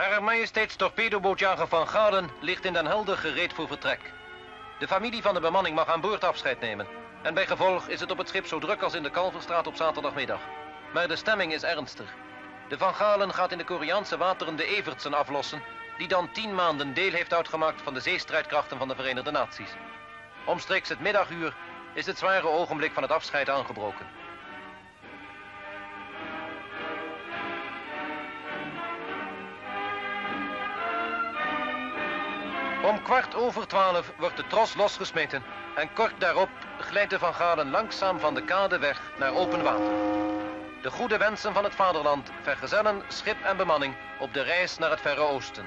Haar majesteits torpedobootjager Van Galen ligt in Den Helder gereed voor vertrek. De familie van de bemanning mag aan boord afscheid nemen. En bij gevolg is het op het schip zo druk als in de Kalverstraat op zaterdagmiddag. Maar de stemming is ernstig. De Van Galen gaat in de Koreaanse wateren de Evertsen aflossen... die dan tien maanden deel heeft uitgemaakt van de zeestrijdkrachten van de Verenigde Naties. Omstreeks het middaguur is het zware ogenblik van het afscheid aangebroken. Om kwart over twaalf wordt de tros losgesmeten en kort daarop glijdt de Van Galen langzaam van de kade weg naar open water. De goede wensen van het vaderland vergezellen schip en bemanning op de reis naar het Verre Oosten.